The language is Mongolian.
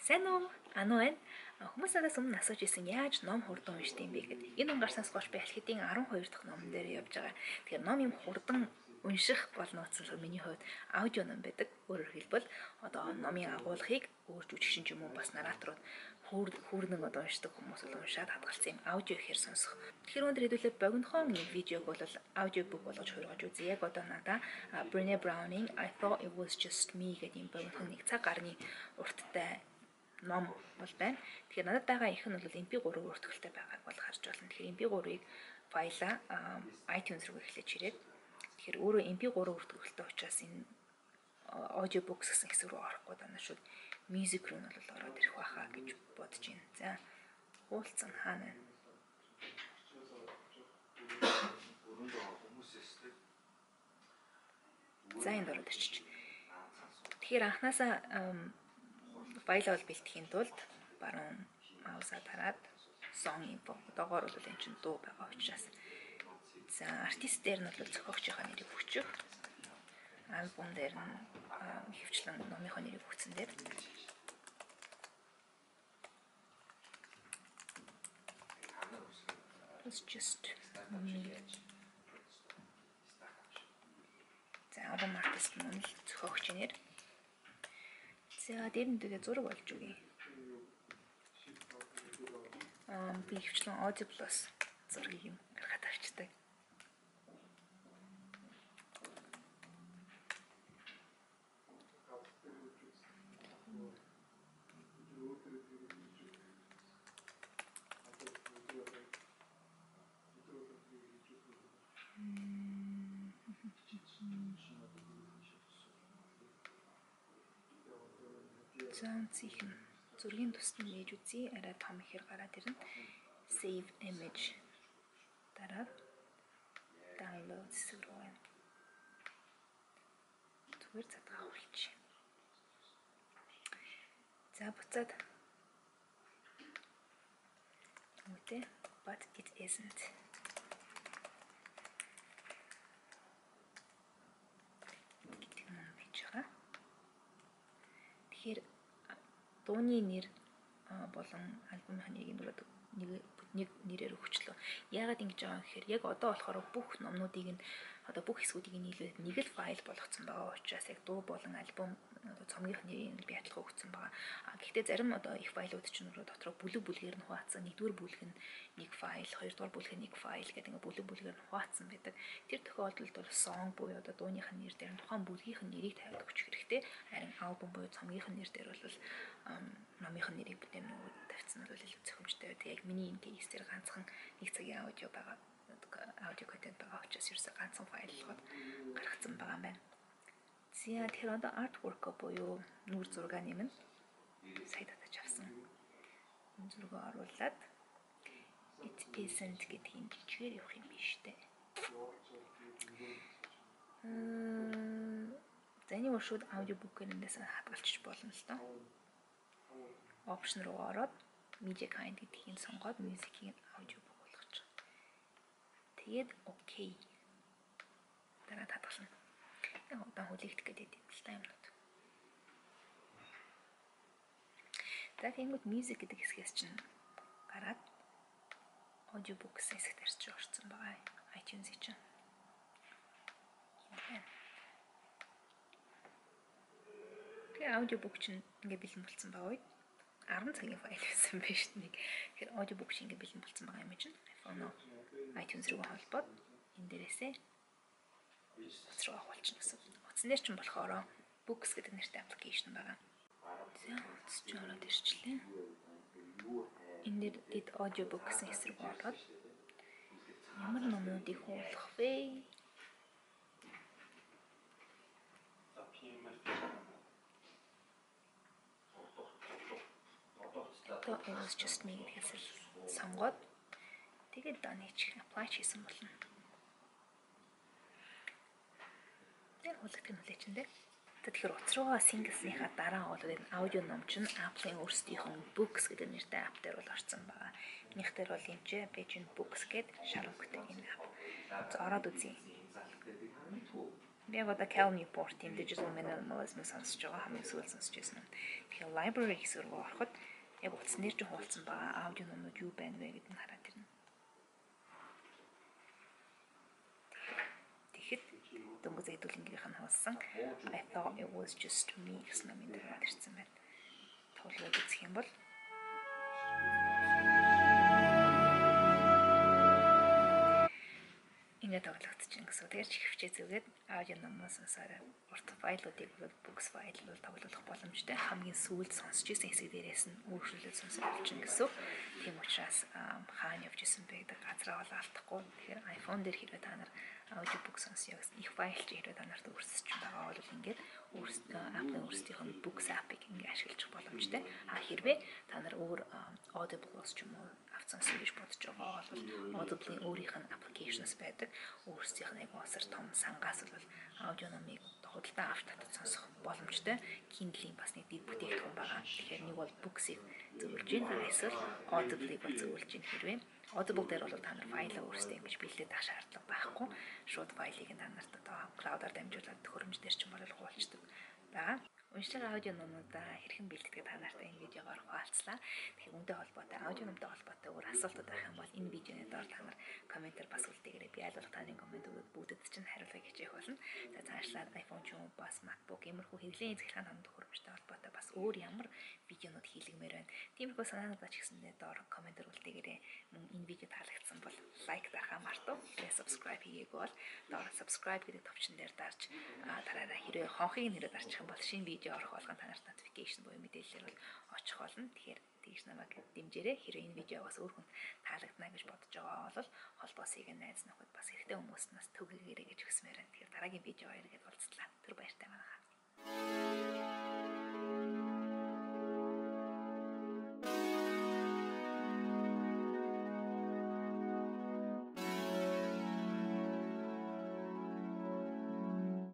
Сайн уу? Ану байна. Хүмүүс надаас өмнө асууж исэн яаж ном хурдан уншдаг юм бэ гэхэд энэ он гарснаас хойш би алхидын 12 дахь номон дээр явж байгаа. Тэгэхээр ном юм хурдан унших бол нууцлал миний хувьд аудио ном байдаг. Өөрөөр хэлбэл одоо номын агуулгыг өөр жүжигчин ч юм уу бас нараторууд хүүрнэн одоо уншдаг хүмүүс бол уншаад хадгалсан юм. Аудио ихээр сонсох. Тэгэхээр өндөр хэдүүлээ богинохон видеог бол аудио бук болгож хуургаж үзье. Яг одоо надаа Brené Brown-ing I thought it was just me гэдэг юм богинохон нэг цаг гарны урттай ном бол байна. Тэгэхээр надад байгаа их нь бол MP3 өртгөлтэй байгааг бол харж байна. Тэгэхээр MP3-ыг файла iTunes руу эхлэж ирээд тэгэхээр өөрөө MP3 өртгөлтэй учраас энэ audiobooks гэсэн хэсэг рүү орохгүй дана шүү. Music руу нь бол ороод ирэх байхаа гэж бодож байна. За хуулцсан хаана вэ? За энд ороод ирчих. Тэгэхээр анханасаа бол бэлтгэхийн тулд баруун маусаа тараад song info доогоор бол эн чин дуу байгаа учраас. За артист дээр нь бол зохиогчийнхаа нэрийг хүчих альбом дээр нь хөвчлэн номынхоо нэрийг хүчсэн дээр. It's just. За альбом артист нь зохиогч нэр За дээр нь тэгээ зураг болж өгье. Аа би хвчлэн Audi Plus зургийг юм гаргаад авчдаг. Зүүн зургийн тусад нь нээж үзье. Арай том ихэр гараад ирнэ. Save image дараад download хэсэг рүү байна. Зүгээр задгаа хурчих. За буцаад Үгүй but it isn't. Тэгэхээр дууны нэр болон альбомын нэг нэг нэг нэрээр өгчлөө. Яагаад ингэж байгаа юм гэхээр яг одоо болохоор бүх номнуудыг нь одоо бүх хэсгүүдийг нийлүүлээд нэг л файл болгоцсон байгаа учраас яг дуу болон альбом одоо цомгийнх нэрийг би адилхан өгсөн байгаа. А гэхдээ зарим одоо их файлууд ч нөрөө дотроо бүлэг бүлгээр нь хуваацсан. Нэгдүгээр бүлэг нь нэг файл, хоёрдугаар бүлэг нь нэг файл гэдэг ингээ бүлэг бүлгээр нь хуваацсан байдаг. Тэр тохиолдолд бол song буюу одоо дууных нэр дээр нь тухайн бүлгийнх нь нэрийг тавиад өгчих хэрэгтэй. Харин альбом буюу цомгийнх нь нэр дээр бол номынх нь нэрийг бүтээн нөгөө тавьсан бол илүү зөвхөмжтэй. Тэг яг миний энэ кейс дээр ганцхан нэг цагийн аудио байгаа аудио контент байгаа учраас ерөөсө ганцхан файл болгоод гаргацсан байгаа юм байна. За тэгэхээр одоо artwork буюу нүүр зураг нэмнэ. Сая татаж авсан. Энэ зургийг оруулаад it isn't гэдгийг жижигээр явах юм биш үү? За энэ уршууд аудиобукэрэндээс хадгалчих болно л доо. Option руу ороод media kind гэдгийг сонгоод music-ийг аудиобук. Тэгээд окей. Дараа хадгална удаан хүлээгдэх гэдэг юм л та юмнууд. За тэгэнгүүт music гэдэг хэсгээс чинь гараад audiobooks хэсэгт ирж орсон байгаа. iTunes чинь. Тэгээ аудиобук чинь ингээ бэлэн болсон байгаа үед 10 цагийн файл байсан байж нэг. Тэгэхээр аудиобук чинь ингээ бэлэн болсон байгаа юм чинь iPhone iTunes руу холбоод энэ дээрээсээ утас руу агуулчихна гэсэн. Утас нэр чинь болохоор Books гэдэг нэртэй аппликейшн байгаа. За утас ч ороод ирчлээ. Энэ дээр did audiobook гэсэн хэсэг ороод ямар номуудыг хуулах вэ? Одоо it was just me гэсэн сонгоод тэгээд доныг apply хийсэн болно. Хүлэгдэх нь хүлээч дээ. Тэгэхээр уцруугаа синглсийнхаа дараа бол энэ аудио ном чинь Apple-ийн өөрсдийнх нь Books гэдэг нэртэй app дээр бол орсон байгаа. Минийх дээр бол энэ чинь Vision Books гэдэг өнгөтэй энэ app. За ороод үзье. Би одоо Cal Newport team digital minimalism сонсож байгаа хамгийн сүүл сонсож байсан. Тэгэхээр library гэсэн рүү ороход яг утас нэр жоо хуулсан байгаа аудио номнууд юу байна вэ гэдэг нь хараад ирнэ. Тэгэхэд дөнгөж зэдүүлэнгийнх нь хавсан I thought it was just me гэсэн номын дээр ирсэн байна. Тоглоод үзэх юм бол ингээд тоглогдчихно гэсэн. Тэгэхээр чихвчээ зүгээд аудио номоос сонсороо урт файлуудыг бүгс файл бол тоглох боломжтой. Хамгийн сүүлд сонсч ирсэн хэсэг дээрээс нь өөрчлөлт сонсож авчихна гэсэн. Тийм учраас хаана явж исэн бэ гэдэг газраа бол алдахгүй. Тэгэхээр iPhone дээр хэрвээ та нар аудиобук сонсё гэсэн их файл чи хэрвээ та нарт өрсөж байгаа бол ингээд өөрсдөө Apple өөрсдийнх нь Books app-ыг ингээд ашиглаж боломжтой. А хэрвээ та нар өөр Audible-оос ч юм уу авцсан гэж бодож байгаа бол Audible-ийн өөрийнх нь applications байдаг. Өөрсдийнх нь уусар том сангаас бол аудио номыг худалдан авч татаж сонсох боломжтой. Kindle-ийн бас нэг дэд бүтээгдэхүүн байгаа. Тэгэхээр нэг бол Books-ийг зөвлөж байна. Эсвэл Audible-ийг бол зөвлөж байна хэрвээ Audible дээр бол та нар файлаа өөрсдөө ингэж бэлдээд авах шаардлага байхгүй. Шууд файлыг та нарт одоо cloud-аар дамжуулаад төхөөрөмж дээр ч юм бол хуваалцдаг. За Байгаа аудио номуудаа хэрхэн бэлтгэдэг та нартай энэ видеогоор хуваалцлаа. Тэгэхээр үүнтэй холбоотой аудио номтой холбоотой өөр асуултууд байх юм бол энэ видеоны доор та нар комментээр бас үлдээгээрэй. Би аль болох таны комментуудад бүгдэд чинь хариулгыг хичээх болно. За цаашлаад iPhone ч юм уу бас MacBook иймэрхүү хэрэглээний захиргааны хамт төхөөрөмжтэй холбоотой бас өөр ямар видеонууд хийлгэмээр байна. Тиймэрхүү санаануудаа ч гэсэндээ доор комментээр үлдээгээрэй. Мөн энэ видео таалагдсан бол лайк дарахаа мартав. Тэгээ subscribe хийгээгүй бол доор subscribe гэдэг товчон дээр дарж дараараа хэрвээ хонхыг нэрээр дарчих юм бол шинэ видео орох болгон танарт notification буюу мэдээлэлээр очих болно. Тэгэхээр тэгж намайг дэмжээрэй. Хэрвээ энэ видео бас өөр хүн таалагдана гэж бодож байгаа бол холбоосыг найз нөхөд бас хэрэгтэй хүмүүст нас түгээгээрэй гэж хүсмээр байна. Тэгэхээр дараагийн видео хоёр гээд уулзлаа. Тэр баяртай байна.